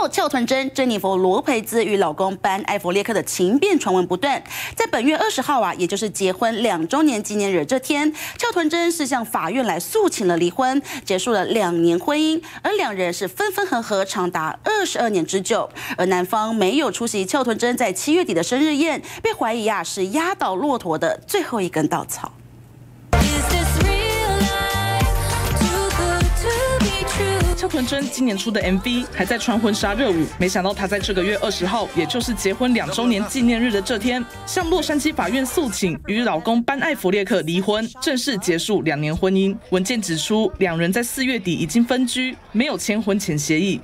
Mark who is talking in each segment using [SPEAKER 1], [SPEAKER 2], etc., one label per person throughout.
[SPEAKER 1] 后，翘臀真珍妮佛罗培兹与老公班艾弗列克的情变传闻不断。在本月二十号啊，也就是结婚两周年纪念日这天，翘臀真是向法院来诉请了离婚，结束了两年婚姻，而两人是分分合合长达二十二年之久。而男方没有出席翘臀真在七月底的生日宴，被怀疑啊是压倒骆驼的最后一根稻草。
[SPEAKER 2] 邱屯真今年出的 MV 还在穿婚纱热舞，没想到她在这个月二十号，也就是结婚两周年纪念日的这天，向洛杉矶法院诉请与老公班艾弗列克离婚，正式结束两年婚姻。文件指出，两人在四月底已经分居，没有签婚前协议。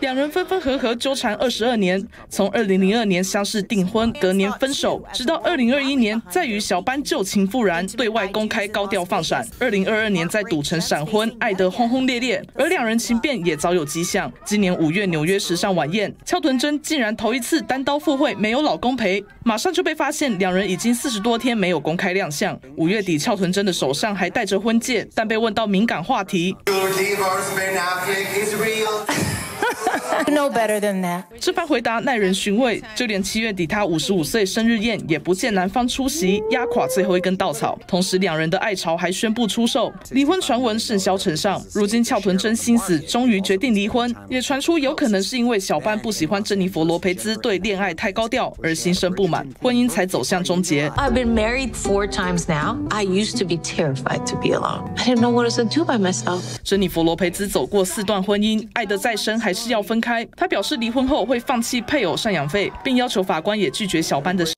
[SPEAKER 2] 两人分分合合纠缠二十二年，从二零零二年相识订婚，隔年分手，直到二零二一年再与小班旧情复燃，对外公开高调放闪。二零二二年在赌城闪婚，爱得轰轰烈烈，而两人情变也早有迹象。今年五月纽约时尚晚宴，翘臀真竟然头一次单刀赴会，没有老公陪，马上就被发现两人已经四十多天没有公开亮相。五月底，翘臀真的手上还戴着婚戒，但被问到敏感话题。
[SPEAKER 3] No better than that。
[SPEAKER 2] 这番回答耐人寻味，就连七月底他五十五岁生日宴也不见男方出席，压垮最后一根稻草。同时，两人的爱巢还宣布出售，离婚传闻甚嚣尘上。如今翘臀真心死，终于决定离婚，也传出有可能是因为小班不喜欢珍妮佛罗培兹对恋爱太高调而心生不满，婚姻才走向终结。
[SPEAKER 4] I've been married four times now. I used to be terrified to be alone. I didn't know what to do by myself.
[SPEAKER 2] 珍妮佛罗培兹走过四段婚姻，爱得再深还要分开。他表示离婚后会放弃配偶赡养费，并要求法官也拒绝小班的。